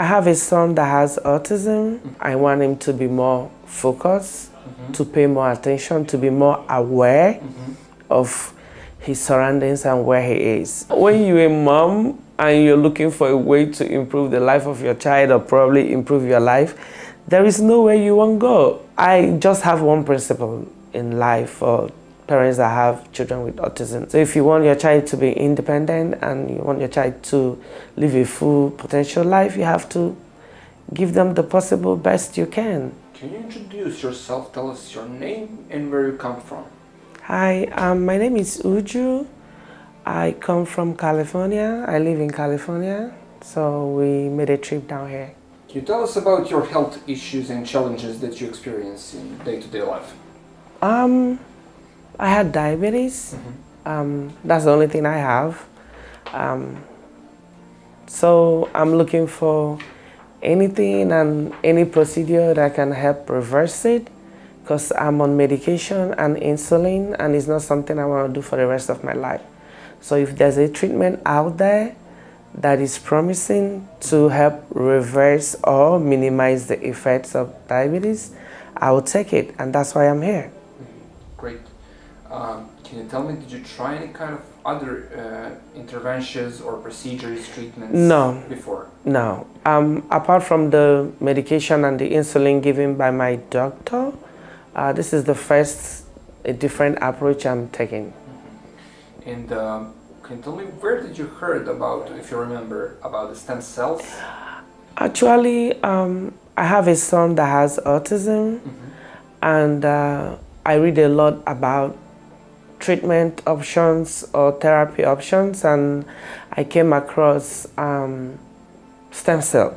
I have a son that has autism. I want him to be more focused, mm-hmm. to pay more attention, to be more aware mm-hmm. of his surroundings and where he is. When you're a mom and you're looking for a way to improve the life of your child or probably improve your life, there is nowhere you won't go. I just have one principle in life for parents that have children with autism. So if you want your child to be independent and you want your child to live a full potential life, you have to give them the possible best you can. Can you introduce yourself? Tell us your name and where you come from. Hi, um, my name is Uju. I come from California. I live in California. So we made a trip down here. Can you tell us about your health issues and challenges that you experience in day-to-day life? Um, I had diabetes. Um, that's the only thing I have. Um, so I'm looking for anything and any procedure that can help reverse it because I'm on medication and insulin and it's not something I want to do for the rest of my life. So if there's a treatment out there that is promising to help reverse or minimize the effects of diabetes, I will take it and that's why I'm here. Great. Um, can you tell me, did you try any kind of other uh, interventions or procedures, treatments No. before? No. Um, apart from the medication and the insulin given by my doctor, uh, this is the first a different approach I'm taking. And um, can you tell me where did you heard about, if you remember, about the stem cells? Actually, um, I have a son that has autism, and uh, I read a lot about treatment options or therapy options, and I came across um, stem cell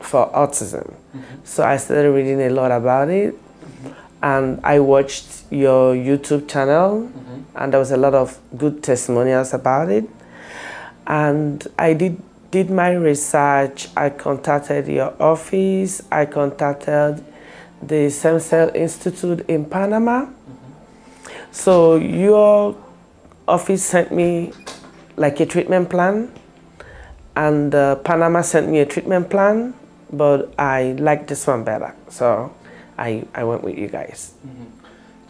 for autism. Mm-hmm. So I started reading a lot about it, mm-hmm. and I watched your YouTube channel, mm-hmm. and there was a lot of good testimonials about it. And I did did my research. I contacted your office. I contacted the Stem Cell Institute in Panama. So your office sent me like a treatment plan, and uh, Panama sent me a treatment plan, but I like this one better. So I, I went with you guys.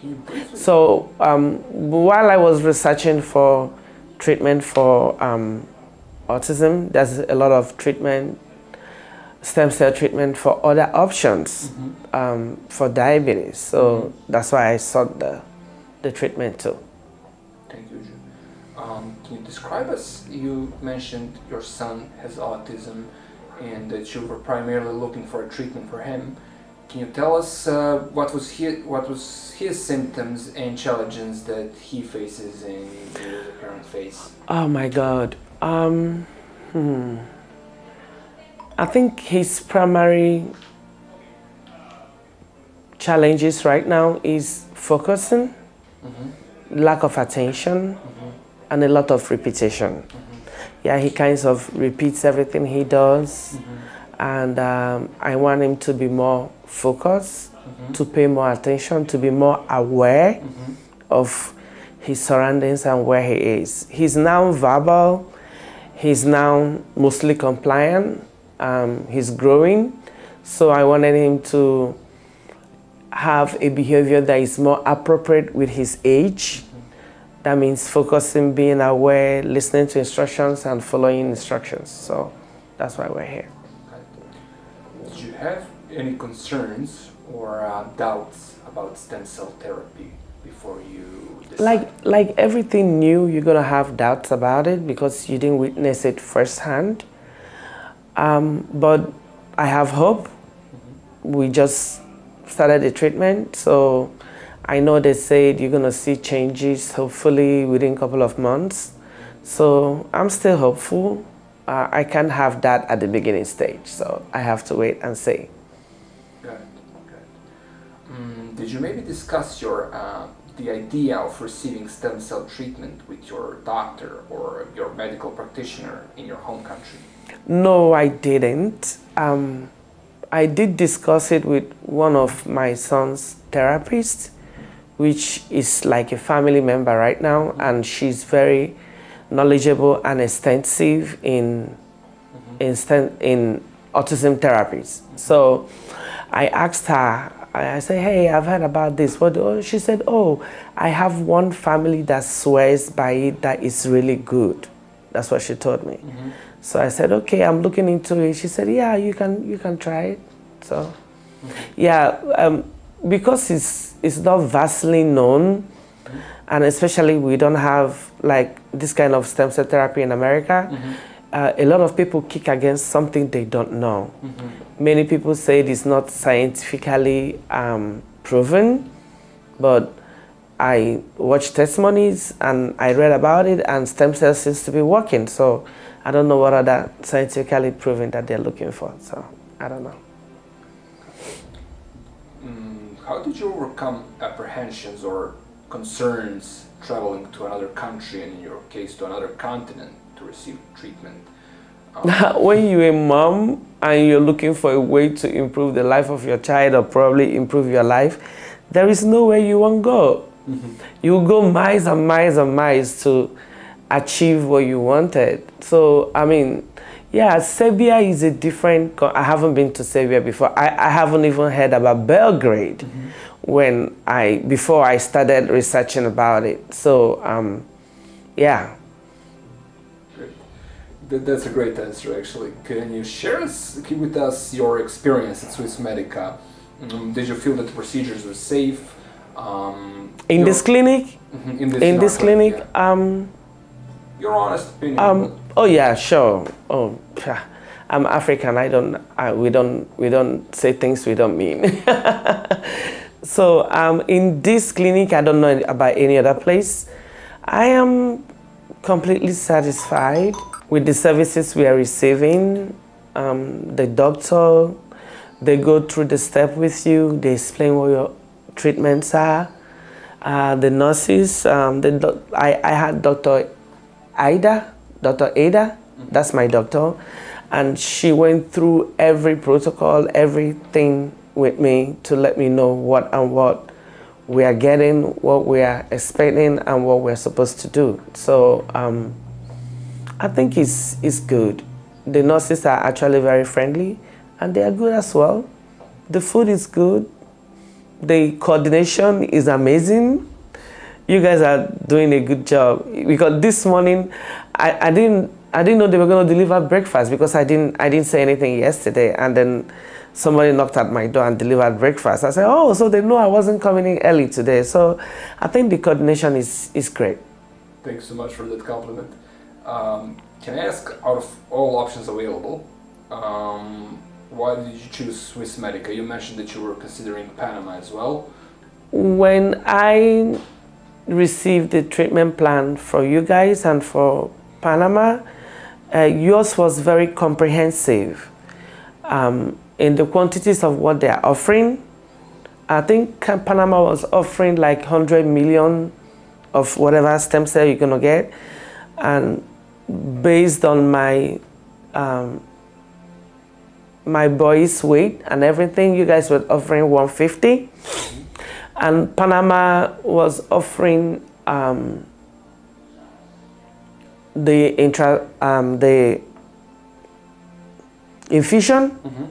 You briefly So um, while I was researching for treatment for um, autism, there's a lot of treatment, stem cell treatment for other options um, for diabetes. So that's why I sought the, the treatment too. Thank you. Um, can you describe us? You mentioned your son has autism and that you were primarily looking for a treatment for him. Can you tell us uh, what was his, what was his symptoms and challenges that he faces in the current face? Oh my God. Um, hmm. I think his primary challenges right now is focusing, Mm-hmm. lack of attention, mm-hmm. and a lot of repetition. Mm-hmm. Yeah, he kind of repeats everything he does, and um, I want him to be more focused, to pay more attention, to be more aware of his surroundings and where he is. He's now verbal, he's now mostly compliant, um, he's growing, so I wanted him to have a behavior that is more appropriate with his age. That means focusing, being aware, listening to instructions, and following instructions. So that's why we're here. Did you have any concerns or uh, doubts about stem cell therapy before you? Like like everything new, you're gonna have doubts about it because you didn't witness it firsthand. Um, but I have hope. We just started the treatment, so I know they said you're gonna see changes hopefully within a couple of months. So I'm still hopeful. Uh, I can't have that at the beginning stage, so I have to wait and see. Good, good. Mm, did you maybe discuss your uh, the idea of receiving stem cell treatment with your doctor or your medical practitioner in your home country? No, I didn't. Um, I did discuss it with one of my son's therapists, which is like a family member right now, and she's very knowledgeable and extensive in in, stem- in autism therapies. So I asked her, I said, hey, I've heard about this. What? Oh, she said, oh, I have one family that swears by it that is really good. That's what she told me. Mm-hmm. So I said, okay, I'm looking into it. She said, yeah, you can, you can try it. So, yeah, um, because it's, it's not vastly known, and especially we don't have like this kind of stem cell therapy in America. Mm-hmm uh, a lot of people kick against something they don't know. Mm-hmm. Many people say it is not scientifically um, proven, but I watched testimonies and I read about it, and stem cells seems to be working. So I don't know what other scientifically proven that they're looking for. So I don't know. Mm, how did you overcome apprehensions or concerns traveling to another country, and in your case, to another continent? to receive treatment. Um, when you're a mom and you're looking for a way to improve the life of your child or probably improve your life, there is nowhere you won't go. Mm-hmm. You go miles and miles and miles to achieve what you wanted. So, I mean, yeah, Serbia is a different. I haven't been to Serbia before. I, I haven't even heard about Belgrade mm-hmm. when I before I started researching about it. So, um, yeah, Great. that's a great answer, actually. Can you share with us your experience at Swiss Medica? Um, did you feel that the procedures were safe? Um, in this clinic? Mm-hmm, in this, in this clinic? Yeah. Um, your honest opinion. Um, oh yeah, sure. Oh, I'm African. I don't. I, we don't. We don't say things we don't mean. so um, in this clinic, I don't know about any other place. I am completely satisfied with the services we are receiving. Um, the doctor, they go through the step with you, they explain what your treatments are. Uh, the nurses, um, the I, I had Dr. Ida, Dr. Ada, that's my doctor, and she went through every protocol, everything with me to let me know what and what we are getting, what we are expecting, and what we're supposed to do. So um, I think it's, it's good. The nurses are actually very friendly and they are good as well. The food is good. The coordination is amazing. You guys are doing a good job because this morning I, I didn't I didn't know they were going to deliver breakfast because I didn't I didn't say anything yesterday and then somebody knocked at my door and delivered breakfast. I said, "Oh, so they know I wasn't coming in early today." So I think the coordination is is great. Thanks so much for that compliment. Um, can I ask, out of all options available, um, why did you choose Swiss Swissmedica? You mentioned that you were considering Panama as well. When I received the treatment plan for you guys and for Panama, uh, yours was very comprehensive um, in the quantities of what they are offering. I think Panama was offering like 100 million of whatever stem cell you're going to get. And based on my um, my boy's weight and everything, you guys were offering 150, and Panama was offering um, the intra um, the infusion, mm-hmm.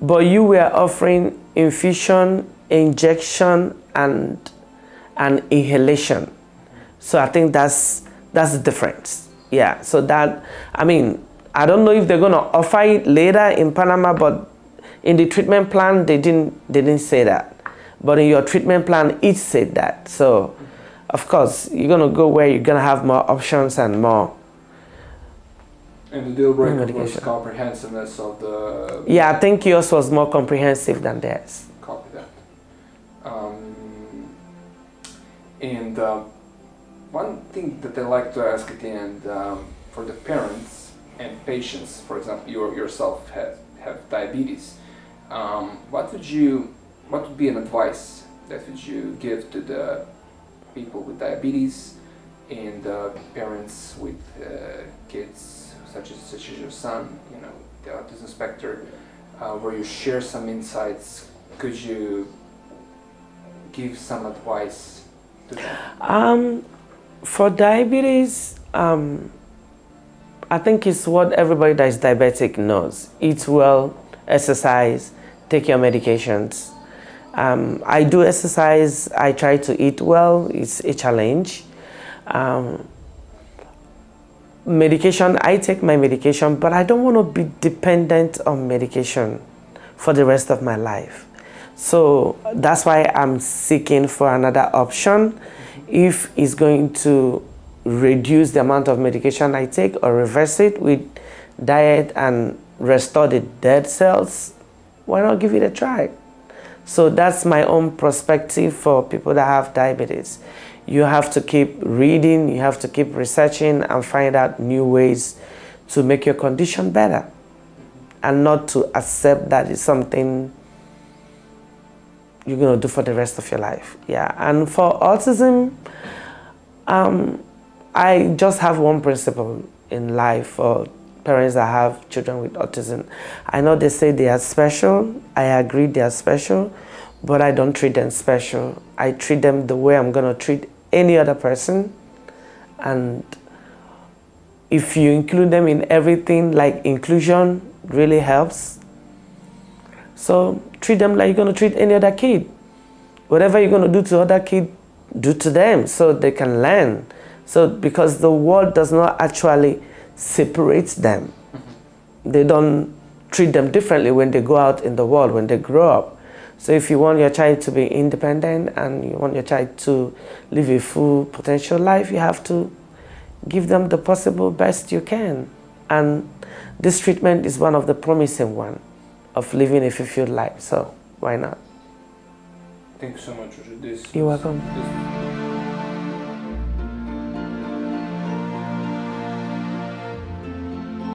but you were offering infusion, injection, and and inhalation. So I think that's that's the difference yeah so that i mean i don't know if they're going to offer it later in panama but in the treatment plan they didn't they didn't say that. But in your treatment plan it said that. So of course you're going to go where you're going to have more options and more and the deal breaker was comprehensiveness of the yeah i think yours was more comprehensive than theirs. Copy that. Um, and uh, one thing that I like to ask at the end um, for the parents and patients, for example, you yourself have, have diabetes. Um, what would you, what would be an advice that would you give to the people with diabetes and parents with uh, kids such as such as your son, you know, the autism spectrum, uh, where you share some insights? Could you give some advice to them? Um, for diabetes, um, I think it's what everybody that is diabetic knows. Eat well, exercise, take your medications. Um, I do exercise, I try to eat well, it's a challenge. Um, medication, I take my medication, but I don't want to be dependent on medication for the rest of my life. So that's why I'm seeking for another option. If it's going to reduce the amount of medication I take or reverse it with diet and restore the dead cells, why not give it a try? So that's my own perspective for people that have diabetes. You have to keep reading, you have to keep researching and find out new ways to make your condition better and not to accept that it's something you're going to do for the rest of your life. Yeah, and for autism, um, I just have one principle in life for parents that have children with autism. I know they say they are special. I agree they are special, but I don't treat them special. I treat them the way I'm going to treat any other person. And if you include them in everything, like inclusion really helps. So treat them like you're going to treat any other kid. Whatever you're going to do to other kid, do to them so they can learn. So because the world does not actually separate them. Mm-hmm. They don't treat them differently when they go out in the world, when they grow up. So if you want your child to be independent and you want your child to live a full potential life, you have to give them the possible best you can. And this treatment is one of the promising one of living a fulfilled life. So why not? Thank you so much, Roger. This You're welcome. This,